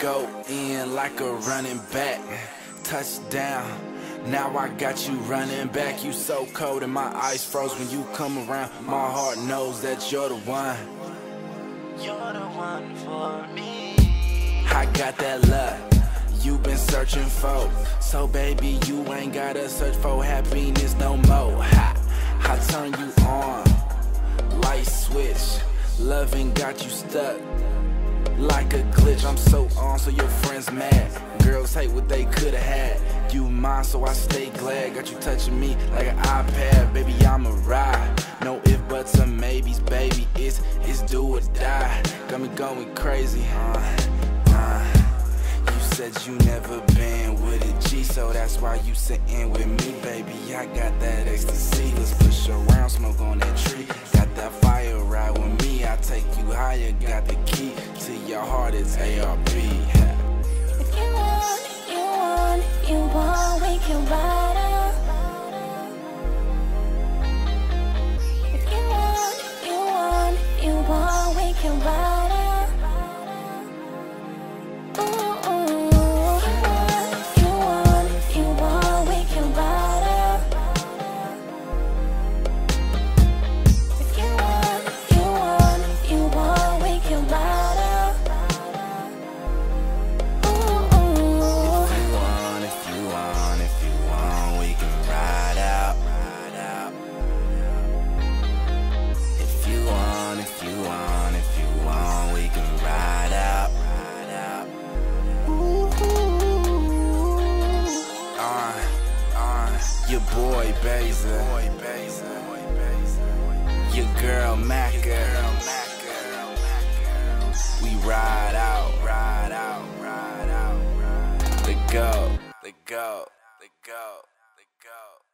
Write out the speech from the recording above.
go in like a running back. Touchdown. Now I got you running back. You so cold and my eyes froze when you come around. My heart knows that you're the one. You're the one for me. I got that luck you've been searching for. So baby, you ain't gotta search for happiness no more. Ha, I turn you on. Light switch. Loving got you stuck like a glitch. I'm so on, so your friends mad. Girls hate what they coulda had. You mine, so I stay glad. Got you touching me like an iPad, baby. I'ma ride. No if buts or maybes, baby. It's it's do or die. Got me going crazy, huh? Uh, you said you never been with a G, so that's why you sitting with me, baby. I got that ecstasy. Let's push around, smoke on that tree. Got that fire ride with me. I take you higher. Got the key to your heart. It's ARP. Uh, your boy Baeza. Your girl Macka. We ride out, ride out, ride out, ride out. The go, the go, the go.